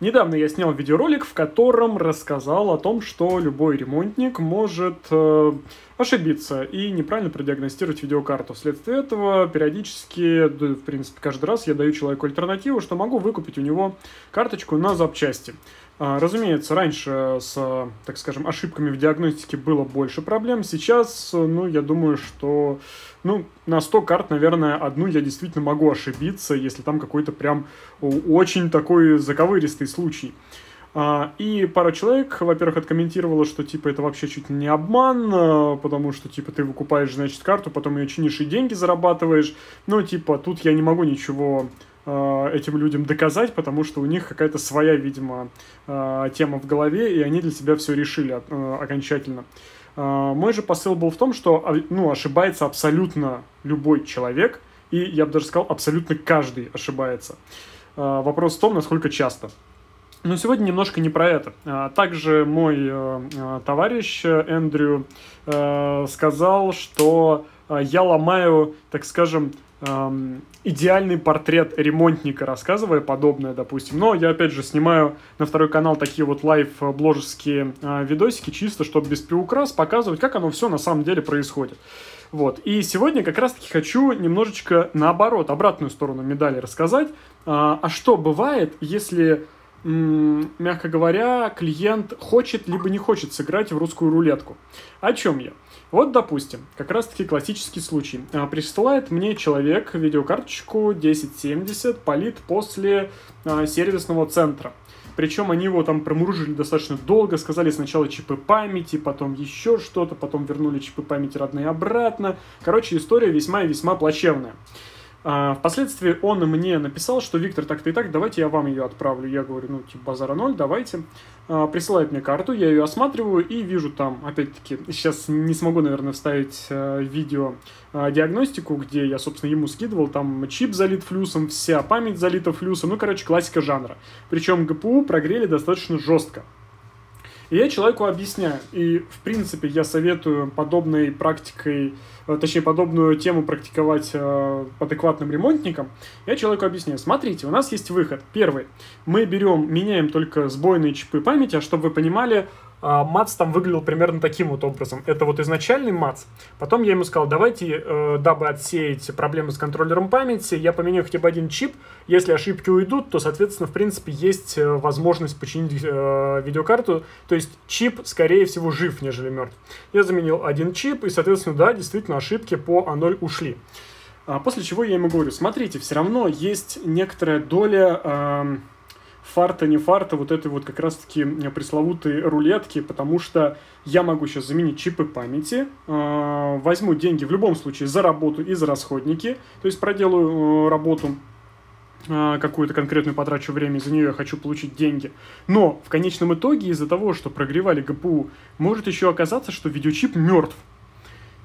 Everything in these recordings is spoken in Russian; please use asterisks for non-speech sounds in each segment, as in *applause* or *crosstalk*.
Недавно я снял видеоролик, в котором рассказал о том, что любой ремонтник может э, ошибиться и неправильно продиагностировать видеокарту. Вследствие этого периодически, да, в принципе, каждый раз я даю человеку альтернативу, что могу выкупить у него карточку на запчасти. А, разумеется, раньше с, так скажем, ошибками в диагностике было больше проблем. Сейчас, ну, я думаю, что ну, на 100 карт, наверное, одну я действительно могу ошибиться, если там какой-то прям очень такой заковыристый случай. А, и пара человек, во-первых, откомментировала, что, типа, это вообще чуть не обман, а, потому что, типа, ты выкупаешь, значит, карту, потом ее чинишь и деньги зарабатываешь. Ну, типа, тут я не могу ничего этим людям доказать, потому что у них какая-то своя, видимо, тема в голове, и они для себя все решили окончательно. Мой же посыл был в том, что ну, ошибается абсолютно любой человек, и я бы даже сказал, абсолютно каждый ошибается. Вопрос в том, насколько часто. Но сегодня немножко не про это. А, также мой э, э, товарищ э, Эндрю сказал, что я ломаю, так скажем, эм, идеальный портрет ремонтника, рассказывая подобное, допустим. Но я, опять же, снимаю на второй канал такие вот лайв-бложеские видосики, чисто, чтобы без приукрас показывать, как оно все на самом деле происходит. Вот. И сегодня как раз-таки хочу немножечко наоборот, обратную сторону медали рассказать. А что бывает, если мягко говоря, клиент хочет либо не хочет сыграть в русскую рулетку. О чем я? Вот, допустим, как раз-таки классический случай. А, присылает мне человек видеокарточку 1070 полит после а, сервисного центра. Причем они его там промурыжили достаточно долго, сказали сначала чипы памяти, потом еще что-то, потом вернули чипы памяти родные обратно. Короче, история весьма и весьма плачевная. А, впоследствии он мне написал, что Виктор, так-то и так, давайте я вам ее отправлю. Я говорю, ну, типа, базара ноль, давайте. А, присылает мне карту, я ее осматриваю и вижу там, опять-таки, сейчас не смогу, наверное, вставить э, видео э, диагностику, где я, собственно, ему скидывал, там чип залит флюсом, вся память залита флюсом, ну, короче, классика жанра. Причем ГПУ прогрели достаточно жестко. И я человеку объясняю. И, в принципе, я советую подобной практикой, э, точнее, подобную тему практиковать э, адекватным ремонтникам. Я человеку объясняю. Смотрите, у нас есть выход. Первый. Мы берем, меняем только сбойные чипы памяти, а чтобы вы понимали, мац там выглядел примерно таким вот образом. Это вот изначальный мац. Потом я ему сказал, давайте, э, дабы отсеять проблемы с контроллером памяти, я поменяю хотя бы один чип. Если ошибки уйдут, то, соответственно, в принципе, есть э, возможность починить э, видеокарту. То есть чип, скорее всего, жив, нежели мертв. Я заменил один чип, и, соответственно, да, действительно, ошибки по А0 ушли. А после чего я ему говорю, смотрите, все равно есть некоторая доля... Э, фарта, не фарта, вот этой вот как раз-таки пресловутой рулетки, потому что я могу сейчас заменить чипы памяти, э, возьму деньги в любом случае за работу и за расходники, то есть проделаю э, работу э, какую-то конкретную потрачу время, за нее я хочу получить деньги. Но в конечном итоге из-за того, что прогревали ГПУ, может еще оказаться, что видеочип мертв.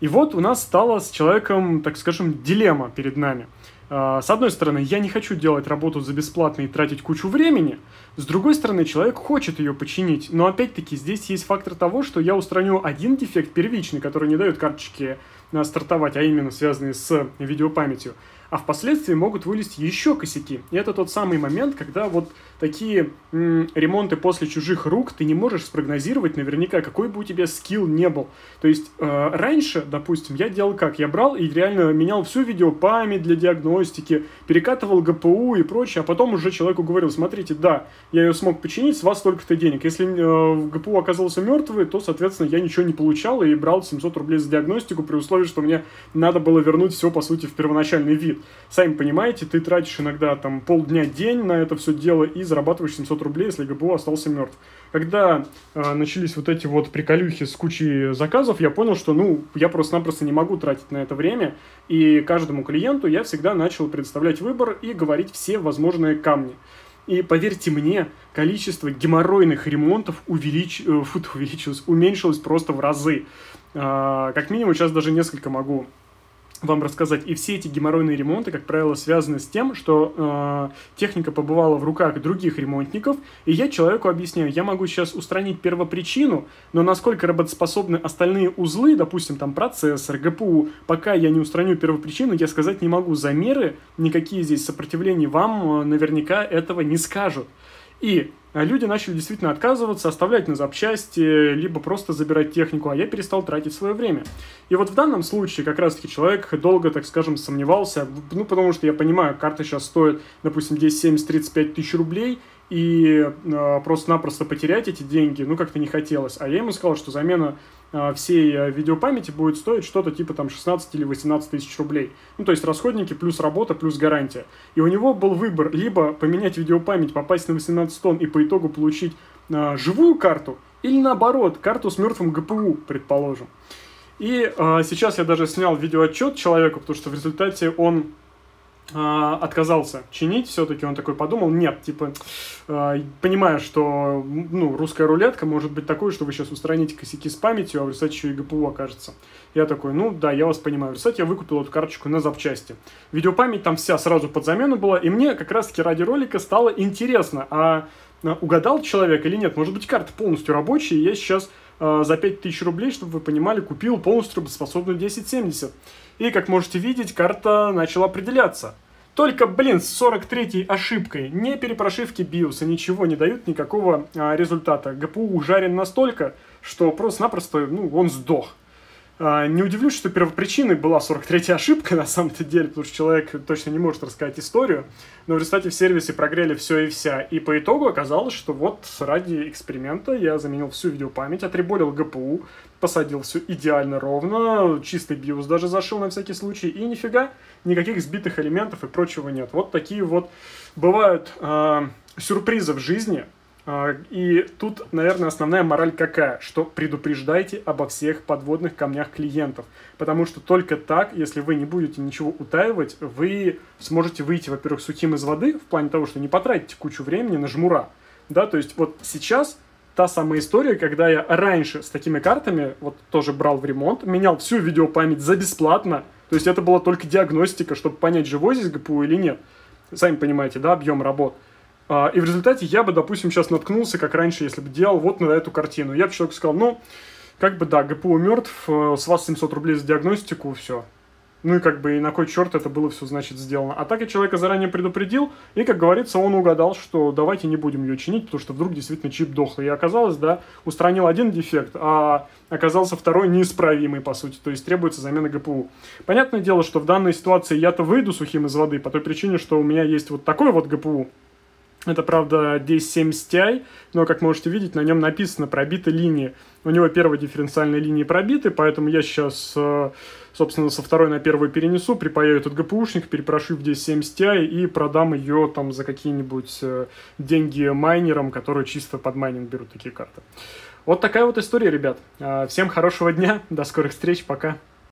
И вот у нас стала с человеком, так скажем, дилемма перед нами – с одной стороны, я не хочу делать работу за бесплатно и тратить кучу времени. С другой стороны, человек хочет ее починить. Но опять-таки здесь есть фактор того, что я устраню один дефект первичный, который не дает карточке а, стартовать, а именно связанный с видеопамятью а впоследствии могут вылезти еще косяки. И это тот самый момент, когда вот такие м, ремонты после чужих рук ты не можешь спрогнозировать наверняка, какой бы у тебя скилл не был. То есть э, раньше, допустим, я делал как? Я брал и реально менял всю видеопамять для диагностики, перекатывал ГПУ и прочее, а потом уже человеку говорил, смотрите, да, я ее смог починить, с вас столько-то денег. Если э, ГПУ оказался мертвый, то, соответственно, я ничего не получал и брал 700 рублей за диагностику при условии, что мне надо было вернуть все, по сути, в первоначальный вид сами понимаете, ты тратишь иногда там полдня, день на это все дело и зарабатываешь 700 рублей, если ГПУ остался мертв. Когда э, начались вот эти вот приколюхи с кучей заказов, я понял, что, ну, я просто-напросто не могу тратить на это время, и каждому клиенту я всегда начал предоставлять выбор и говорить все возможные камни. И поверьте мне, количество геморройных ремонтов увелич... Э, фу, *laughs* увеличилось, уменьшилось просто в разы. А, как минимум, сейчас даже несколько могу вам рассказать. И все эти геморройные ремонты, как правило, связаны с тем, что э, техника побывала в руках других ремонтников, и я человеку объясняю, я могу сейчас устранить первопричину, но насколько работоспособны остальные узлы, допустим, там процессор, ГПУ, пока я не устраню первопричину, я сказать не могу. Замеры, никакие здесь сопротивления вам э, наверняка этого не скажут. И люди начали действительно отказываться, оставлять на запчасти, либо просто забирать технику, а я перестал тратить свое время. И вот в данном случае как раз-таки человек долго, так скажем, сомневался, ну, потому что я понимаю, карта сейчас стоит, допустим, 10, 70, 35 тысяч рублей, и э, просто-напросто потерять эти деньги, ну, как-то не хотелось. А я ему сказал, что замена всей э, видеопамяти будет стоить что-то типа там 16 или 18 тысяч рублей. Ну, то есть расходники плюс работа плюс гарантия. И у него был выбор либо поменять видеопамять, попасть на 18 тонн и по итогу получить э, живую карту, или наоборот, карту с мертвым ГПУ, предположим. И э, сейчас я даже снял видеоотчет человеку, потому что в результате он а, отказался чинить, все-таки он такой подумал, нет, типа, э, понимая, что, ну, русская рулетка может быть такой, что вы сейчас устраните косяки с памятью, а в результате еще и ГПУ окажется. Я такой, ну, да, я вас понимаю. В результате я выкупил эту карточку на запчасти. Видеопамять там вся сразу под замену была, и мне как раз-таки ради ролика стало интересно, а угадал человек или нет? Может быть, карта полностью рабочая, и я сейчас э, за 5000 рублей, чтобы вы понимали, купил полностью работоспособную 1070. И, как можете видеть, карта начала определяться. Только, блин, с 43-й ошибкой, не перепрошивки биоса, ничего не дают никакого а, результата. ГПУ ужарен настолько, что просто-напросто, ну, он сдох. А, не удивлюсь, что первопричиной была 43-я ошибка, на самом-то деле, потому что человек точно не может рассказать историю, но в результате в сервисе прогрели все и вся. И по итогу оказалось, что вот ради эксперимента я заменил всю видеопамять, отреболил ГПУ, посадил все идеально ровно, чистый BIOS даже зашил на всякий случай, и нифига, никаких сбитых элементов и прочего нет. Вот такие вот бывают э, сюрпризы в жизни, и тут, наверное, основная мораль какая? Что предупреждайте обо всех подводных камнях клиентов. Потому что только так, если вы не будете ничего утаивать, вы сможете выйти, во-первых, сухим из воды, в плане того, что не потратите кучу времени на жмура. Да, то есть вот сейчас та самая история, когда я раньше с такими картами, вот тоже брал в ремонт, менял всю видеопамять за бесплатно. То есть это была только диагностика, чтобы понять, живой здесь ГПУ или нет. Сами понимаете, да, объем работ. А, и в результате я бы, допустим, сейчас наткнулся, как раньше, если бы делал вот на эту картину. Я бы человеку сказал, ну, как бы да, ГПУ мертв, э, с вас 700 рублей за диагностику, все. Ну и как бы и на кой черт это было все, значит, сделано. А так я человека заранее предупредил, и, как говорится, он угадал, что давайте не будем ее чинить, потому что вдруг действительно чип дохлый. И оказалось, да, устранил один дефект, а оказался второй неисправимый, по сути, то есть требуется замена ГПУ. Понятное дело, что в данной ситуации я-то выйду сухим из воды по той причине, что у меня есть вот такой вот ГПУ, это, правда, 1070 Ti, но, как можете видеть, на нем написано пробиты линии. У него первые дифференциальные линии пробиты, поэтому я сейчас, э, собственно, со второй на первую перенесу, припаяю этот ГПУшник, перепрошу в 1070 Ti и продам ее там за какие-нибудь э, деньги майнерам, которые чисто под майнинг берут такие карты. Вот такая вот история, ребят. Э, всем хорошего дня, до скорых встреч, пока.